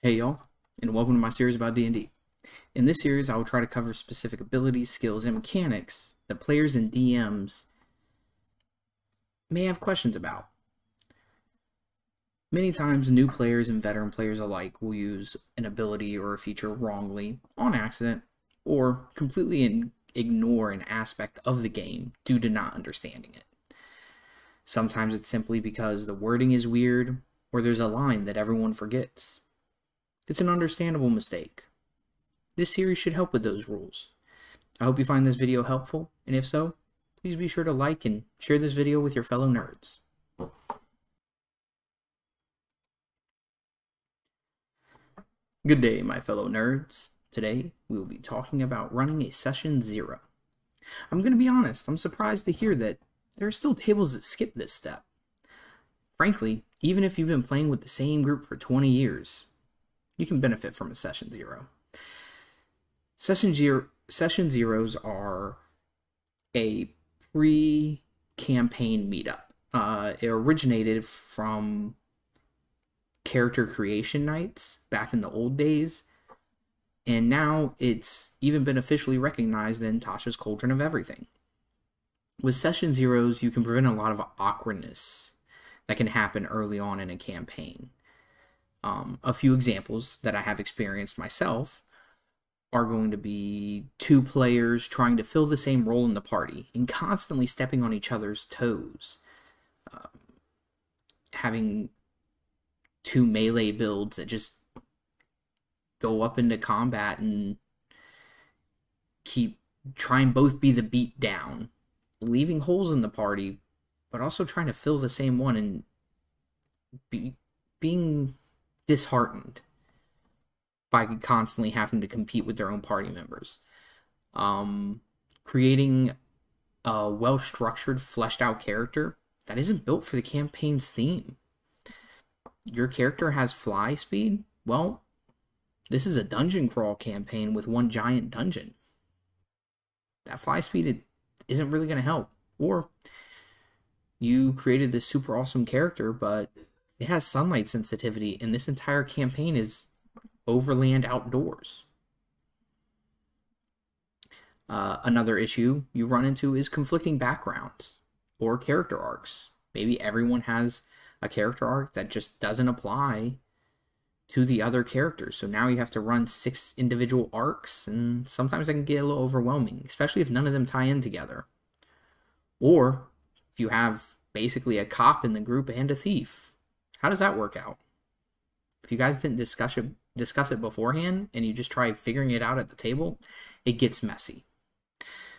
Hey y'all, and welcome to my series about D&D. In this series, I will try to cover specific abilities, skills, and mechanics that players and DMs may have questions about. Many times, new players and veteran players alike will use an ability or a feature wrongly, on accident, or completely ignore an aspect of the game due to not understanding it. Sometimes it's simply because the wording is weird, or there's a line that everyone forgets. It's an understandable mistake. This series should help with those rules. I hope you find this video helpful, and if so, please be sure to like and share this video with your fellow nerds. Good day, my fellow nerds. Today, we will be talking about running a session zero. I'm going to be honest, I'm surprised to hear that there are still tables that skip this step. Frankly, even if you've been playing with the same group for 20 years, you can benefit from a session zero. Session zero session zeros are a pre-campaign meetup. Uh, it originated from character creation nights back in the old days, and now it's even been officially recognized in Tasha's Cauldron of Everything. With session zeros, you can prevent a lot of awkwardness that can happen early on in a campaign. Um, a few examples that I have experienced myself are going to be two players trying to fill the same role in the party and constantly stepping on each other's toes. Um, having two melee builds that just go up into combat and keep trying both be the beat down, leaving holes in the party, but also trying to fill the same one and be being disheartened by constantly having to compete with their own party members. Um, creating a well structured, fleshed out character that isn't built for the campaign's theme. Your character has fly speed? Well, this is a dungeon crawl campaign with one giant dungeon. That fly speed isn't really going to help. Or you created this super awesome character, but it has sunlight sensitivity, and this entire campaign is overland outdoors. Uh, another issue you run into is conflicting backgrounds or character arcs. Maybe everyone has a character arc that just doesn't apply to the other characters. So now you have to run six individual arcs, and sometimes that can get a little overwhelming, especially if none of them tie in together. Or if you have basically a cop in the group and a thief. How does that work out? If you guys didn't discuss it discuss it beforehand and you just try figuring it out at the table, it gets messy.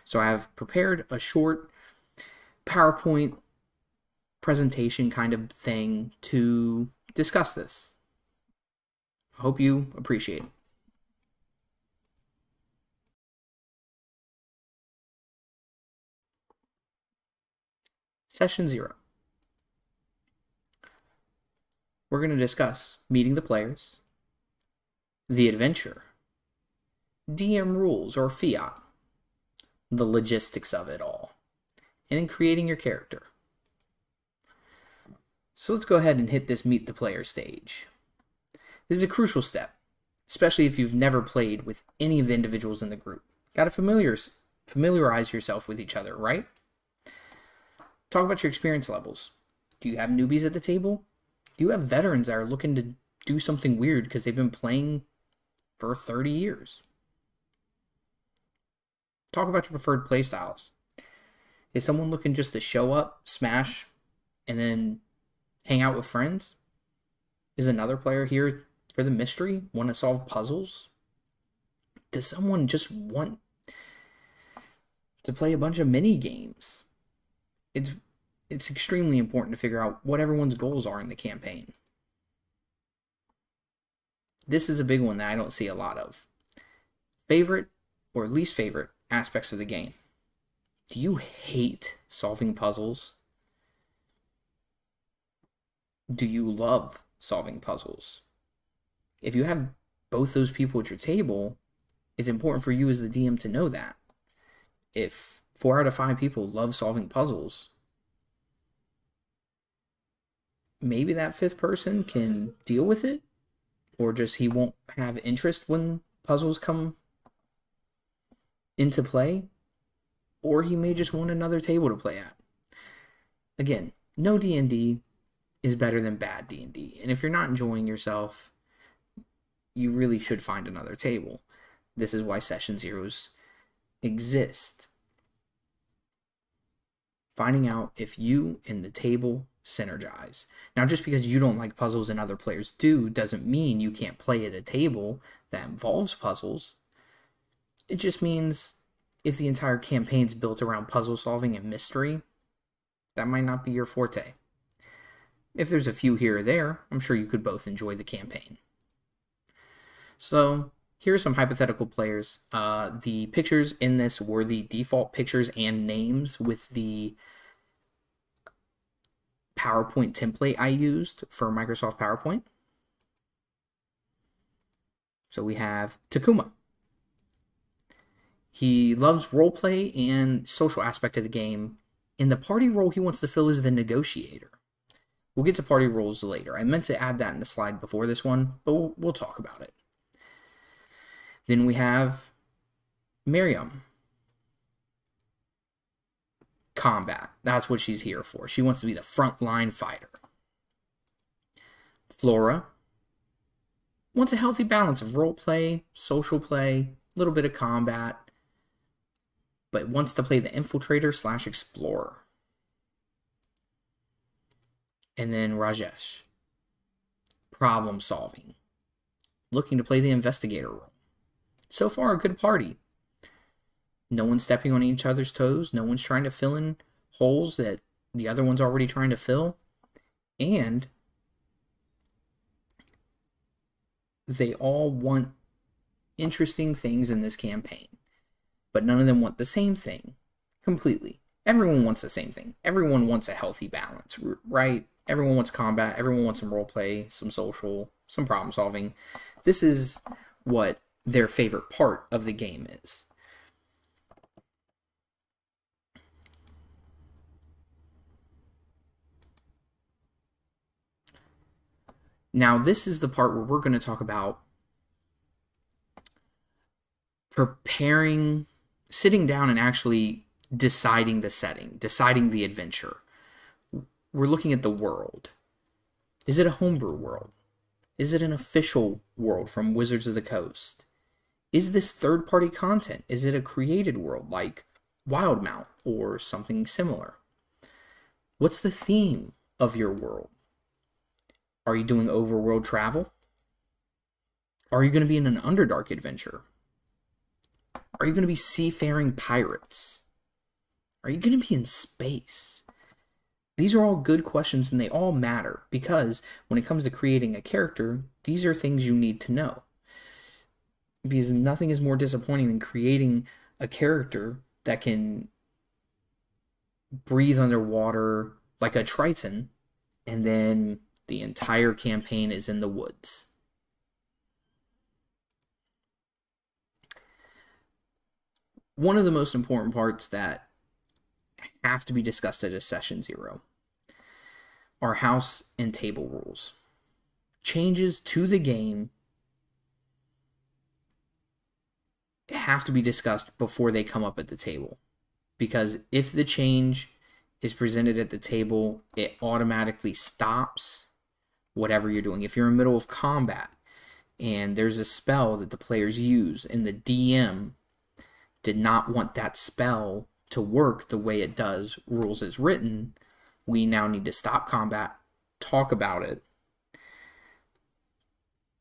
So I have prepared a short PowerPoint presentation kind of thing to discuss this. I hope you appreciate it. Session 0. We're going to discuss meeting the players, the adventure, DM rules or fiat, the logistics of it all, and then creating your character. So let's go ahead and hit this meet the player stage. This is a crucial step, especially if you've never played with any of the individuals in the group. Got to familiarize, familiarize yourself with each other, right? Talk about your experience levels. Do you have newbies at the table? You have veterans that are looking to do something weird because they've been playing for 30 years? Talk about your preferred playstyles. Is someone looking just to show up, smash, and then hang out with friends? Is another player here for the mystery? Want to solve puzzles? Does someone just want to play a bunch of mini games? It's it's extremely important to figure out what everyone's goals are in the campaign. This is a big one that I don't see a lot of. Favorite or least favorite aspects of the game. Do you hate solving puzzles? Do you love solving puzzles? If you have both those people at your table, it's important for you as the DM to know that. If four out of five people love solving puzzles, maybe that fifth person can deal with it or just he won't have interest when puzzles come into play, or he may just want another table to play at. Again, no D&D is better than bad D&D. And if you're not enjoying yourself, you really should find another table. This is why session zeros exist. Finding out if you and the table synergize. Now, just because you don't like puzzles and other players do doesn't mean you can't play at a table that involves puzzles. It just means if the entire campaign's built around puzzle solving and mystery, that might not be your forte. If there's a few here or there, I'm sure you could both enjoy the campaign. So, here are some hypothetical players. Uh, the pictures in this were the default pictures and names with the PowerPoint template I used for Microsoft PowerPoint. So we have Takuma. He loves roleplay and social aspect of the game. In the party role he wants to fill is the negotiator. We'll get to party roles later. I meant to add that in the slide before this one, but we'll, we'll talk about it. Then we have Miriam. Combat. That's what she's here for. She wants to be the frontline fighter. Flora wants a healthy balance of role play, social play, a little bit of combat, but wants to play the infiltrator slash explorer. And then Rajesh, problem solving, looking to play the investigator role. So far, a good party. No one's stepping on each other's toes. No one's trying to fill in holes that the other one's already trying to fill. And they all want interesting things in this campaign but none of them want the same thing completely. Everyone wants the same thing. Everyone wants a healthy balance, right? Everyone wants combat. Everyone wants some role play, some social, some problem solving. This is what their favorite part of the game is. Now, this is the part where we're going to talk about preparing sitting down and actually deciding the setting, deciding the adventure. We're looking at the world. Is it a homebrew world? Is it an official world from Wizards of the Coast? Is this third party content? Is it a created world like Wildemount or something similar? What's the theme of your world? Are you doing overworld travel? Are you going to be in an Underdark adventure? Are you going to be seafaring pirates? Are you going to be in space? These are all good questions and they all matter because when it comes to creating a character, these are things you need to know. Because nothing is more disappointing than creating a character that can breathe underwater like a Triton and then the entire campaign is in the woods. one of the most important parts that have to be discussed at a session zero are house and table rules. Changes to the game have to be discussed before they come up at the table. Because if the change is presented at the table, it automatically stops whatever you're doing. If you're in the middle of combat and there's a spell that the players use and the DM did not want that spell to work the way it does, rules as written, we now need to stop combat, talk about it,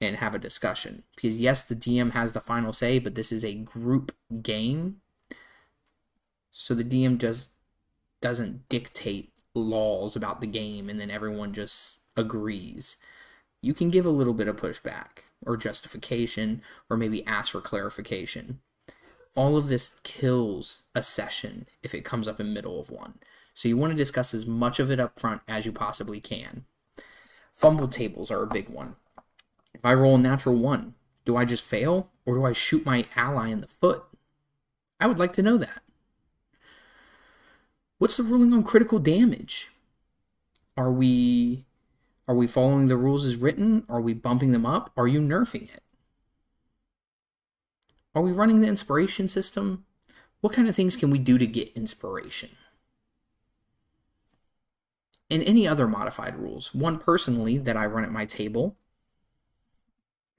and have a discussion. Because yes, the DM has the final say, but this is a group game. So the DM just doesn't dictate laws about the game and then everyone just agrees. You can give a little bit of pushback or justification or maybe ask for clarification all of this kills a session if it comes up in middle of one. So you want to discuss as much of it up front as you possibly can. Fumble tables are a big one. If I roll a natural one, do I just fail or do I shoot my ally in the foot? I would like to know that. What's the ruling on critical damage? Are we Are we following the rules as written? Are we bumping them up? Are you nerfing it? Are we running the inspiration system? What kind of things can we do to get inspiration? And any other modified rules. One personally that I run at my table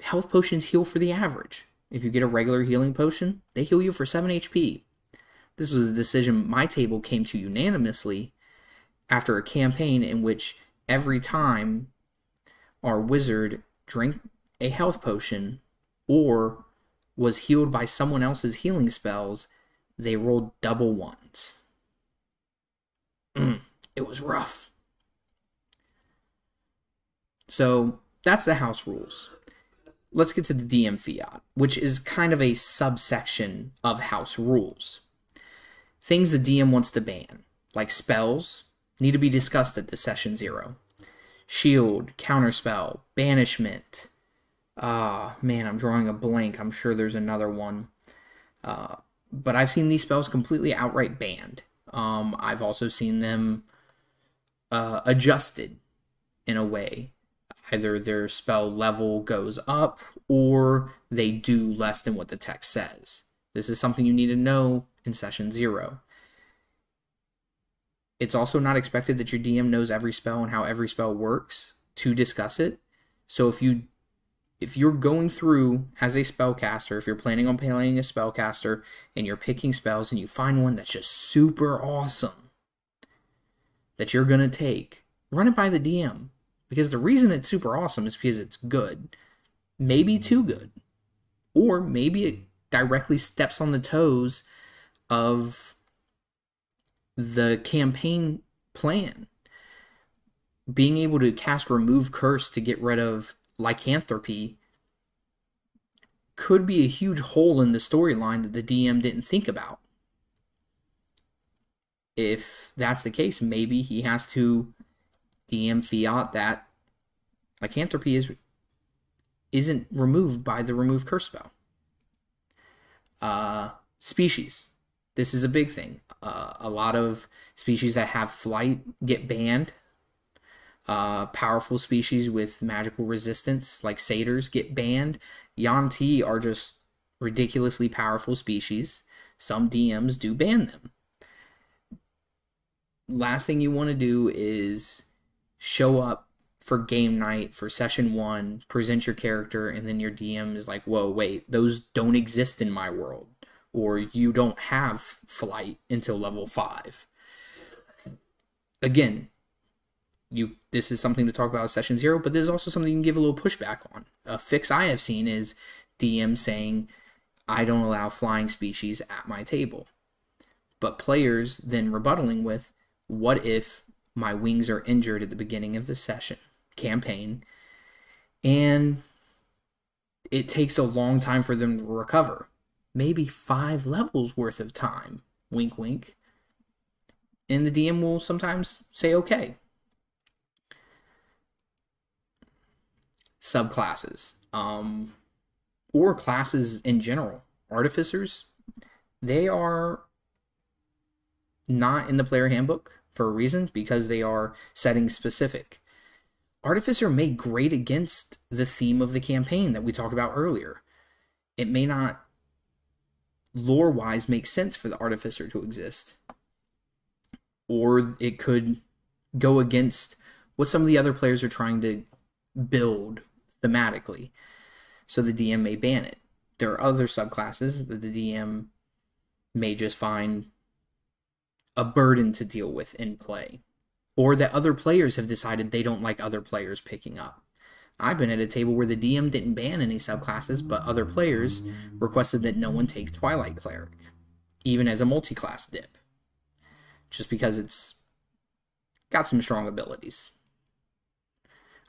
health potions heal for the average. If you get a regular healing potion, they heal you for 7 HP. This was a decision my table came to unanimously after a campaign in which every time our wizard drank a health potion or was healed by someone else's healing spells, they rolled double ones. Mm, it was rough. So that's the house rules. Let's get to the DM fiat, which is kind of a subsection of house rules. Things the DM wants to ban, like spells, need to be discussed at the session zero. Shield, counterspell, banishment. Ah, man, I'm drawing a blank. I'm sure there's another one. Uh, but I've seen these spells completely outright banned. Um, I've also seen them uh, adjusted in a way. Either their spell level goes up or they do less than what the text says. This is something you need to know in session zero. It's also not expected that your DM knows every spell and how every spell works to discuss it. So if you if you're going through as a spellcaster, if you're planning on playing a spellcaster and you're picking spells and you find one that's just super awesome that you're going to take, run it by the DM. Because the reason it's super awesome is because it's good. Maybe too mm-hmm. good. Or maybe it directly steps on the toes of the campaign plan. Being able to cast Remove Curse to get rid of lycanthropy could be a huge hole in the storyline that the DM didn't think about. If that's the case, maybe he has to DM fiat that lycanthropy is isn't removed by the remove curse spell. Uh, species. This is a big thing. Uh, a lot of species that have flight get banned uh, powerful species with magical resistance, like satyrs, get banned. Yuan-ti are just ridiculously powerful species. Some DMs do ban them. Last thing you want to do is show up for game night for session one, present your character, and then your DM is like, whoa, wait, those don't exist in my world. Or you don't have flight until level five. Again, you this is something to talk about session zero, but there's also something you can give a little pushback on. A fix I have seen is DM saying, I don't allow flying species at my table. But players then rebuttaling with, what if my wings are injured at the beginning of the session, campaign, and it takes a long time for them to recover? Maybe five levels worth of time. Wink, wink. And the DM will sometimes say, okay, subclasses um, or classes in general. Artificers, they are not in the player handbook for a reason because they are setting specific. Artificer may grade against the theme of the campaign that we talked about earlier. It may not lore wise make sense for the artificer to exist. Or it could go against what some of the other players are trying to build thematically. So the DM may ban it. There are other subclasses that the DM may just find a burden to deal with in play, or that other players have decided they don't like other players picking up. I've been at a table where the DM didn't ban any subclasses, but other players requested that no one take Twilight Cleric, even as a multi class dip, just because it's got some strong abilities.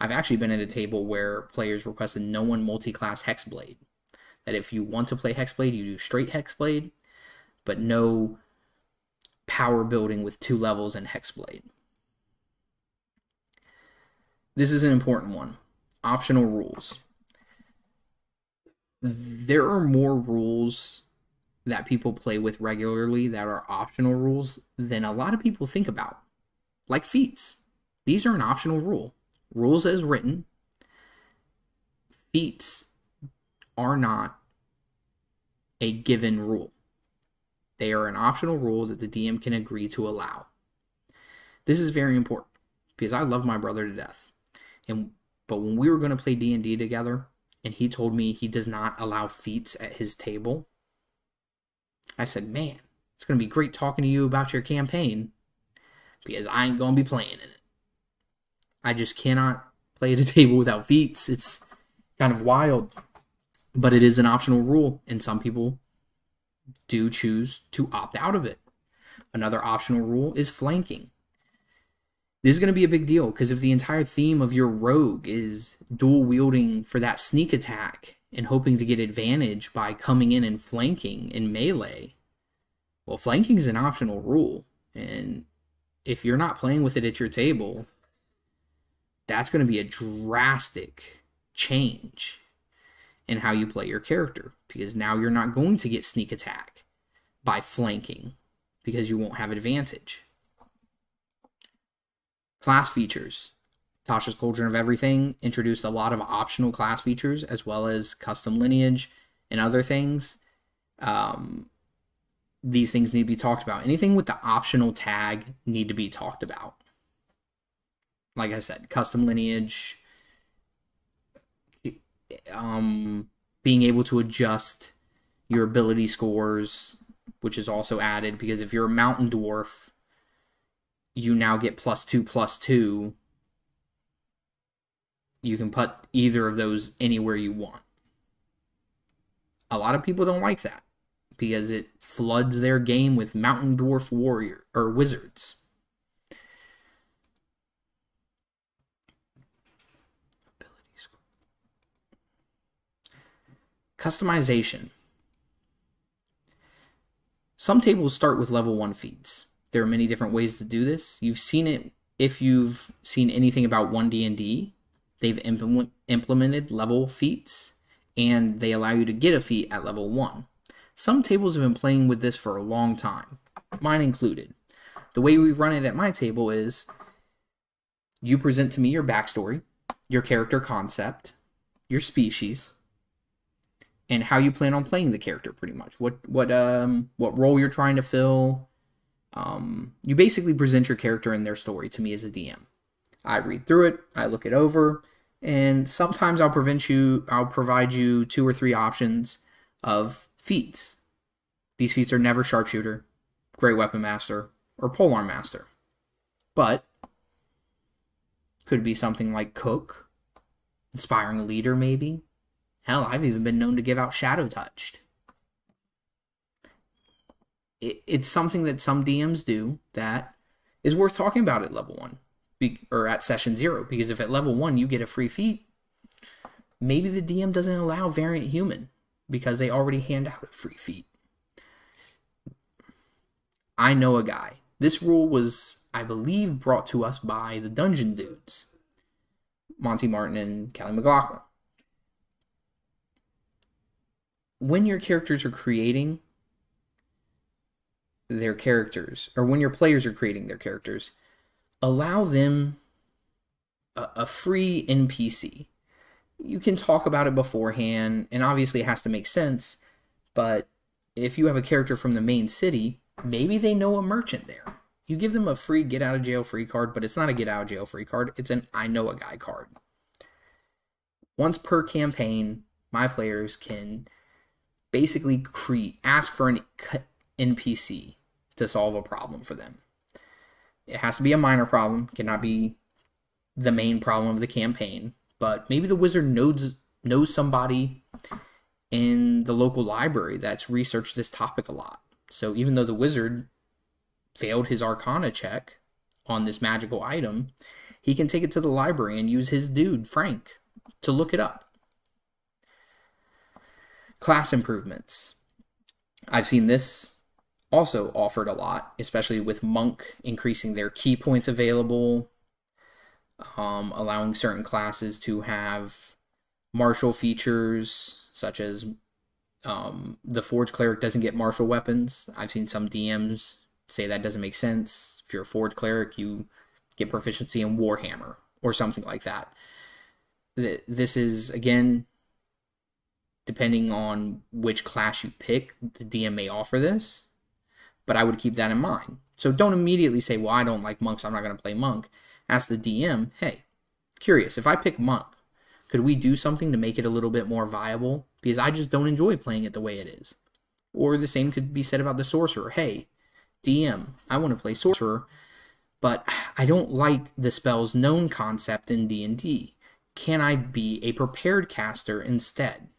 I've actually been at a table where players requested no one multi-class Hexblade. That if you want to play Hexblade, you do straight Hexblade, but no power building with two levels in Hexblade. This is an important one. Optional rules. There are more rules that people play with regularly that are optional rules than a lot of people think about. Like feats. These are an optional rule rules as written, feats are not a given rule. They are an optional rule that the DM can agree to allow. This is very important because I love my brother to death. And but when we were going to play D&D together and he told me he does not allow feats at his table, I said, "Man, it's going to be great talking to you about your campaign because I ain't going to be playing in it. I just cannot play at a table without feats. It's kind of wild, but it is an optional rule, and some people do choose to opt out of it. Another optional rule is flanking. This is going to be a big deal because if the entire theme of your rogue is dual wielding for that sneak attack and hoping to get advantage by coming in and flanking in melee, well, flanking is an optional rule. And if you're not playing with it at your table, that's going to be a drastic change in how you play your character because now you're not going to get sneak attack by flanking because you won't have advantage. Class features. Tasha's Cauldron of Everything introduced a lot of optional class features as well as custom lineage and other things. Um, these things need to be talked about. Anything with the optional tag need to be talked about. Like I said, custom lineage, um, being able to adjust your ability scores, which is also added because if you're a mountain dwarf, you now get plus two plus two. You can put either of those anywhere you want. A lot of people don't like that because it floods their game with mountain dwarf warrior or wizards. Customization. Some tables start with level 1 feats. There are many different ways to do this. You've seen it if you've seen anything about 1D&D. They've implement, implemented level feats and they allow you to get a feat at level 1. Some tables have been playing with this for a long time, mine included. The way we've run it at my table is you present to me your backstory, your character concept, your species, and how you plan on playing the character pretty much. What what um what role you're trying to fill. Um, you basically present your character and their story to me as a DM. I read through it, I look it over, and sometimes I'll prevent you I'll provide you two or three options of feats. These feats are never sharpshooter, great weapon master, or polearm master. But could be something like cook, inspiring leader maybe. Hell, I've even been known to give out shadow touched. It, it's something that some DMs do that is worth talking about at level 1 be, or at session 0 because if at level 1 you get a free feat, maybe the DM doesn't allow variant human because they already hand out a free feat. I know a guy. This rule was, I believe, brought to us by the Dungeon Dudes, Monty Martin and Kelly McLaughlin. When your characters are creating their characters, or when your players are creating their characters, allow them a, a free NPC you can talk about it beforehand, and obviously it has to make sense. But if you have a character from the main city, maybe they know a merchant there. You give them a free get out of jail free card, but it's not a get out of jail free card, it's an I know a guy card. Once per campaign, my players can basically create ask for an NPC to solve a problem for them. It has to be a minor problem, cannot be the main problem of the campaign but maybe the wizard knows knows somebody in the local library that's researched this topic a lot. So even though the wizard failed his arcana check on this magical item, he can take it to the library and use his dude, Frank, to look it up. Class improvements. I've seen this also offered a lot, especially with Monk increasing their ki points available, um, allowing certain classes to have martial features such as um, the Forge Cleric doesn't get martial weapons. I've seen some DMs say that doesn't make sense. If you're a Forge Cleric, you get proficiency in Warhammer or something like that. This is again depending on which class you pick, the DM may offer this, but I would keep that in mind. So don't immediately say, "Well, I don't like monks, I'm not going to play monk." Ask the DM, "Hey, curious, if I pick monk, could we do something to make it a little bit more viable? Because I just don't enjoy playing it the way it is." Or the same could be said about the sorcerer. Hey, DM, I want to play sorcerer, but I don't like the spell's known concept in D&D. Can I be a prepared caster instead?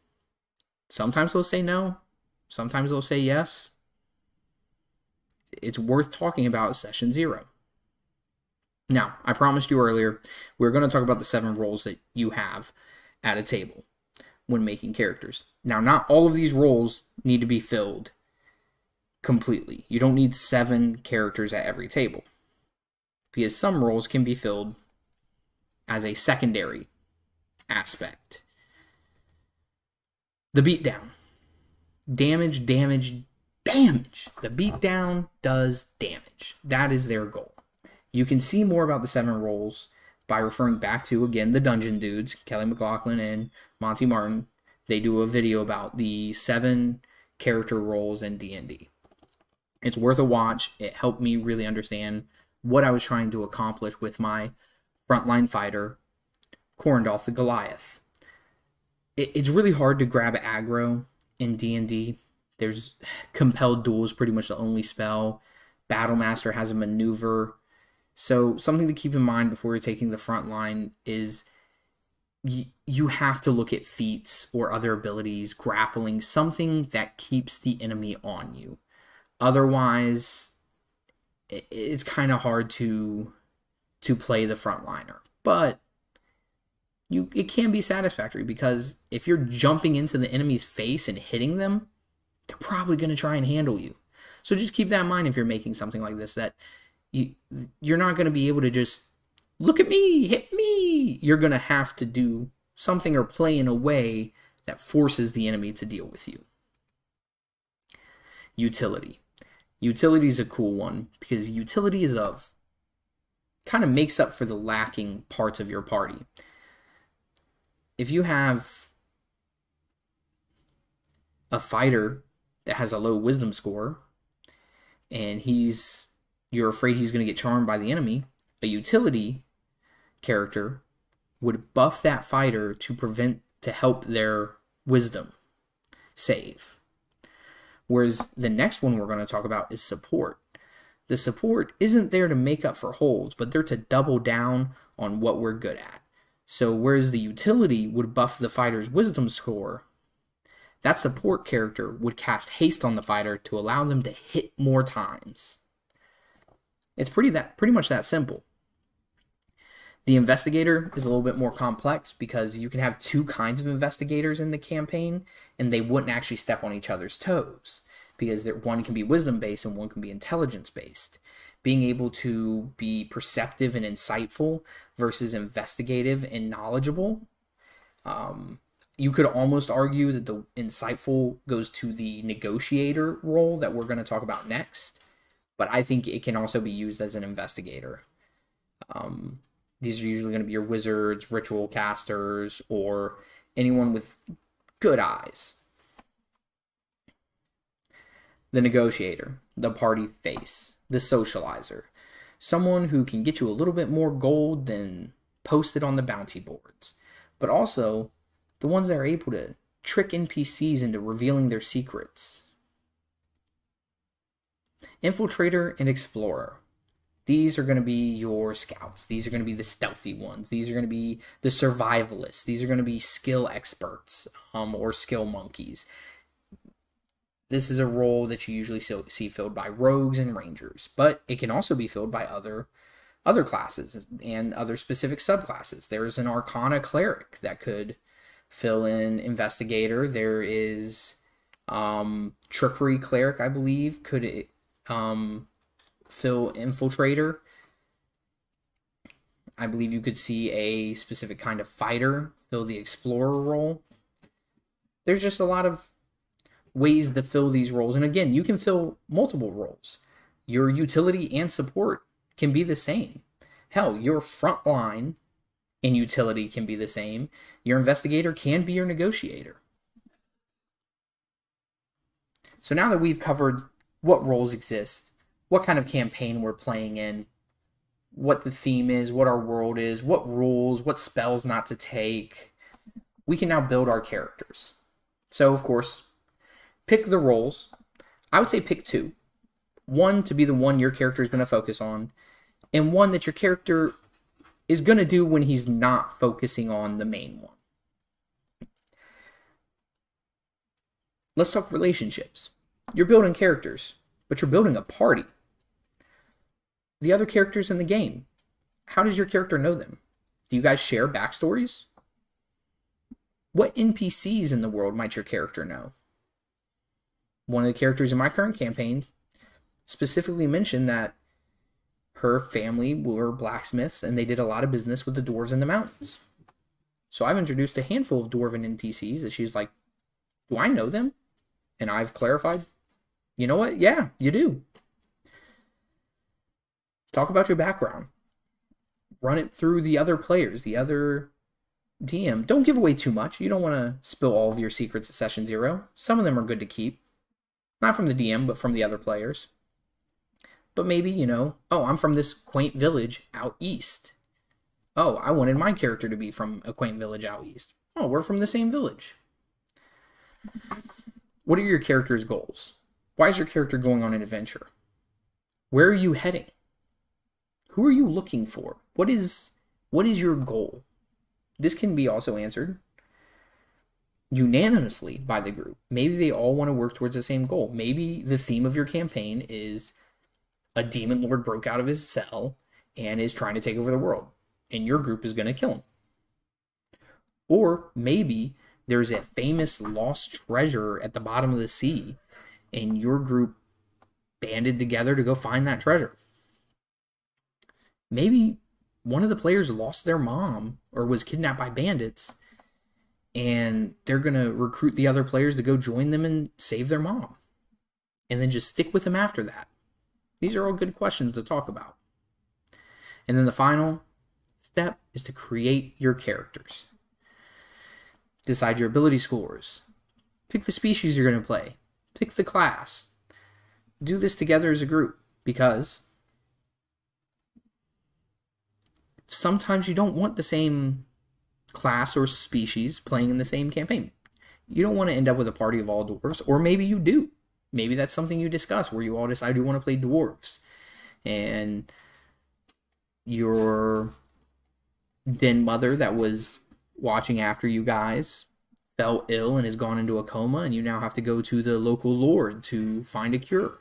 Sometimes they'll say no, sometimes they'll say yes. It's worth talking about session zero. Now, I promised you earlier, we are going to talk about the seven roles that you have at a table when making characters. Now, not all of these roles need to be filled completely. You don't need seven characters at every table because some roles can be filled as a secondary aspect. The beatdown. Damage, damage, damage. The beatdown does damage. That is their goal. You can see more about the seven roles by referring back to, again, the Dungeon Dudes, Kelly McLaughlin and Monty Martin. They do a video about the seven character roles in D&D. It's worth a watch. It helped me really understand what I was trying to accomplish with my frontline fighter, Corndolf the Goliath it, it's really hard to grab aggro in D&D. There's compelled duel is pretty much the only spell. Battlemaster has a maneuver. So something to keep in mind before you're taking the front line is y- you have to look at feats or other abilities, grappling, something that keeps the enemy on you. Otherwise, it's kind of hard to to play the frontliner. But you it can be satisfactory because if you're jumping into the enemy's face and hitting them, they're probably going to try and handle you. So just keep that in mind if you're making something like this that you you're not going to be able to just look at me, hit me. You're going to have to do something or play in a way that forces the enemy to deal with you. Utility. Utility is a cool one because utility is of kind of makes up for the lacking parts of your party if you have a fighter that has a low wisdom score and he's you're afraid he's going to get charmed by the enemy, a utility character would buff that fighter to prevent to help their wisdom save. Whereas the next one we're going to talk about is support. The support isn't there to make up for holes, but they're to double down on what we're good at. So whereas the utility would buff the fighter's wisdom score, that support character would cast haste on the fighter to allow them to hit more times. It's pretty that pretty much that simple. The investigator is a little bit more complex because you can have two kinds of investigators in the campaign and they wouldn't actually step on each other's toes because one can be wisdom based and one can be intelligence based being able to be perceptive and insightful versus investigative and knowledgeable. Um, you could almost argue that the insightful goes to the negotiator role that we're going to talk about next, but I think it can also be used as an investigator. Um, these are usually going to be your wizards, ritual casters, or anyone with good eyes. The negotiator, the party face the socializer, someone who can get you a little bit more gold than posted on the bounty boards, but also the ones that are able to trick NPCs into revealing their secrets. Infiltrator and Explorer. These are going to be your scouts. These are going to be the stealthy ones. These are going to be the survivalists. These are going to be skill experts um, or skill monkeys. This is a role that you usually see filled by rogues and rangers, but it can also be filled by other other classes and other specific subclasses. There's an Arcana cleric that could fill in investigator. There is um, trickery cleric, I believe, could um, fill infiltrator. I believe you could see a specific kind of fighter fill the explorer role. There's just a lot of ways to fill these roles. And again, you can fill multiple roles. Your utility and support can be the same. Hell, your front line and utility can be the same. Your investigator can be your negotiator. So now that we've covered what roles exist, what kind of campaign we're playing in, what the theme is, what our world is, what rules, what spells not to take, we can now build our characters. So, of course, pick the roles. I would say pick two. One to be the one your character is going to focus on, and one that your character is going to do when he's not focusing on the main one. Let's talk relationships. You're building characters, but you're building a party. The other characters in the game, how does your character know them? Do you guys share backstories? What NPCs in the world might your character know? One of the characters in my current campaign specifically mentioned that her family were blacksmiths and they did a lot of business with the dwarves in the mountains. So I've introduced a handful of dwarven NPCs that she's like, Do I know them? And I've clarified, you know what? Yeah, you do. Talk about your background. Run it through the other players, the other DM. Don't give away too much. You don't want to spill all of your secrets at session zero. Some of them are good to keep. Not from the DM, but from the other players. But maybe, you know, oh, I'm from this quaint village out east. Oh, I wanted my character to be from a quaint village out east. Oh, we're from the same village. What are your character's goals? Why is your character going on an adventure? Where are you heading? Who are you looking for? What is what is your goal? This can be also answered unanimously by the group. Maybe they all want to work towards the same goal. Maybe the theme of your campaign is a demon lord broke out of his cell and is trying to take over the world, and your group is going to kill him. Or maybe there's a famous lost treasure at the bottom of the sea, and your group banded together to go find that treasure. Maybe one of the players lost their mom or was kidnapped by bandits, and they're going to recruit the other players to go join them and save their mom. And then just stick with them after that. These are all good questions to talk about. And then the final step is to create your characters. Decide your ability scores. Pick the species you're going to play. Pick the class. Do this together as a group because sometimes you don't want the same class or species playing in the same campaign. You don't want to end up with a party of all dwarves, or maybe you do maybe that's something you discuss where you all decide you want to play dwarves. And your then mother that was watching after you guys fell ill and has gone into a coma and you now have to go to the local lord to find a cure.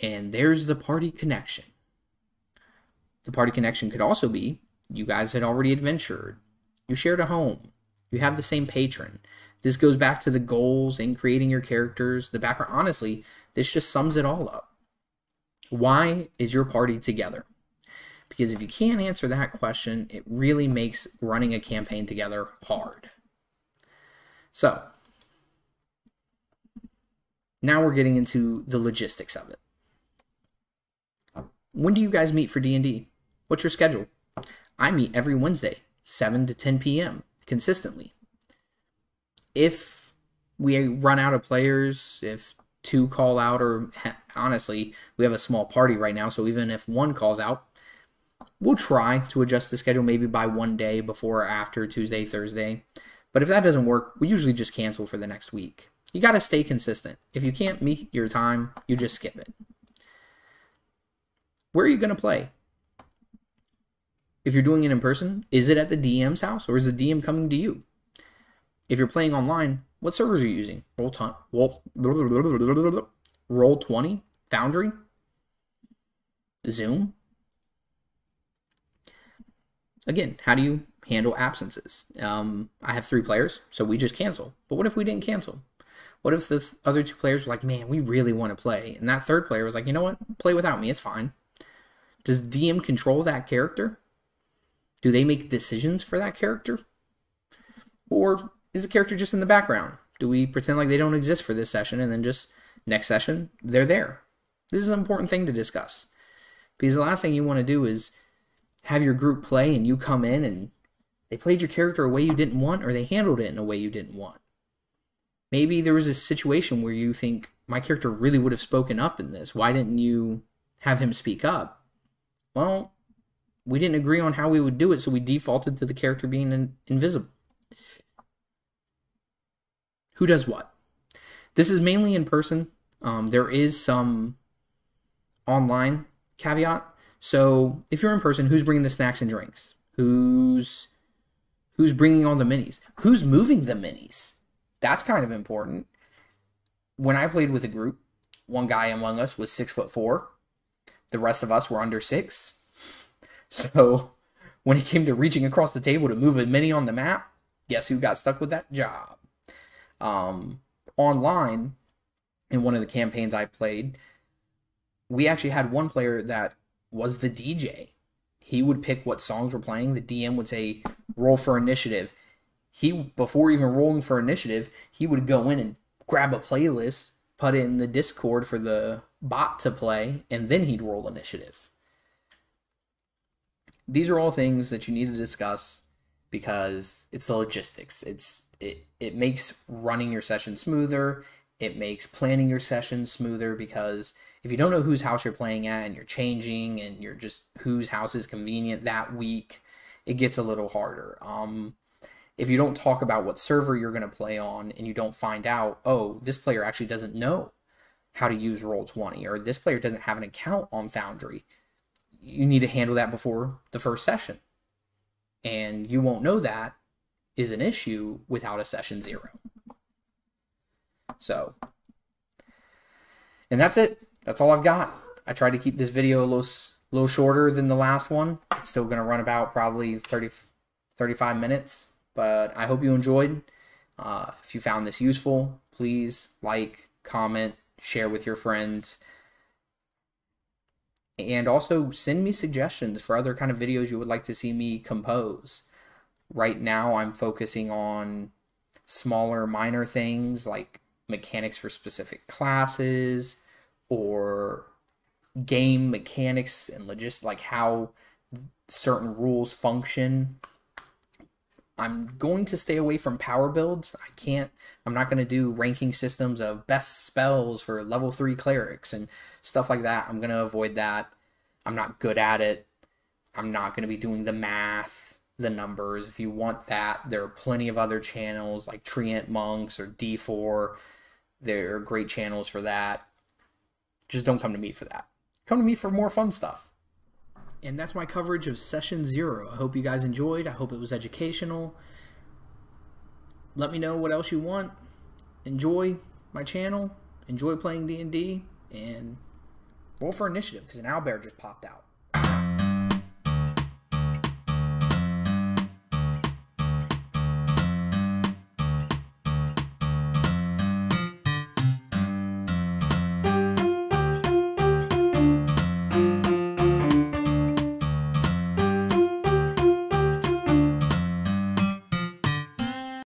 And there's the party connection. The party connection could also be you guys had already adventured. You shared a home. You have the same patron this goes back to the goals and creating your characters, the background. Honestly, this just sums it all up. Why is your party together? Because if you can't answer that question, it really makes running a campaign together hard. So, now we're getting into the logistics of it. When do you guys meet for D&D? What's your schedule? I meet every Wednesday, 7 to 10 p.m. consistently if we run out of players, if two call out, or honestly, we have a small party right now, so even if one calls out, we'll try to adjust the schedule maybe by one day before or after Tuesday, Thursday. But if that doesn't work, we usually just cancel for the next week. You got to stay consistent. If you can't meet your time, you just skip it. Where are you going to play? If you're doing it in person, is it at the DM's house or is the DM coming to you? If you're playing online, what servers are you using? Roll, roll, roll 20? Foundry? Zoom? Again, how do you handle absences? Um, I have three players, so we just cancel. But what if we didn't cancel? What if the th- other two players were like, man, we really want to play? And that third player was like, you know what? Play without me, it's fine. Does DM control that character? Do they make decisions for that character? Or is the character just in the background? Do we pretend like they don't exist for this session and then just next session they're there? This is an important thing to discuss. Because the last thing you want to do is have your group play and you come in and they played your character a way you didn't want or they handled it in a way you didn't want. Maybe there was a situation where you think my character really would have spoken up in this. Why didn't you have him speak up? Well, we didn't agree on how we would do it, so we defaulted to the character being in- invisible. Who does what? This is mainly in person. Um, there is some online caveat. So if you're in person, who's bringing the snacks and drinks? Who's who's bringing all the minis? Who's moving the minis? That's kind of important. When I played with a group, one guy among us was six foot four. The rest of us were under six. So when it came to reaching across the table to move a mini on the map, guess who got stuck with that job? Um, online, in one of the campaigns I played, we actually had one player that was the DJ. He would pick what songs were playing. The DM would say, roll for initiative. He, before even rolling for initiative, he would go in and grab a playlist, put it in the Discord for the bot to play, and then he'd roll initiative these are all things that you need to discuss because it's the logistics. It's it it makes running your session smoother. It makes planning your session smoother because if you don't know whose house you're playing at and you're changing and you're just whose house is convenient that week, it gets a little harder. Um, if you don't talk about what server you're going to play on and you don't find out, oh, this player actually doesn't know how to use Roll20 or this player doesn't have an account on Foundry, you need to handle that before the first session. And you won't know that is an issue without a session zero. So, and that's it. That's all I've got. I tried to keep this video a little, little shorter than the last one. It's still going to run about probably 30, 35 minutes, but I hope you enjoyed. Uh, if you found this useful, please like, comment, share with your friends and also send me suggestions for other kind of videos you would like to see me compose. Right now, I'm focusing on smaller, minor things like mechanics for specific classes or game mechanics and just like how certain rules function. I'm going to stay away from power builds. I can't, I'm not going to do ranking systems of best spells for level 3 clerics and stuff like that. I'm going to avoid that. I'm not good at it. I'm not going to be doing the math, the numbers. If you want that, there are plenty of other channels like Treantmonk's or D4. There are great channels for that. Just don't come to me for that. Come to me for more fun stuff. And that's my coverage of Session Zero. I hope you guys enjoyed. I hope it was educational. Let me know what else you want. Enjoy my channel. Enjoy playing D&D. And roll for initiative because an owlbear just popped out.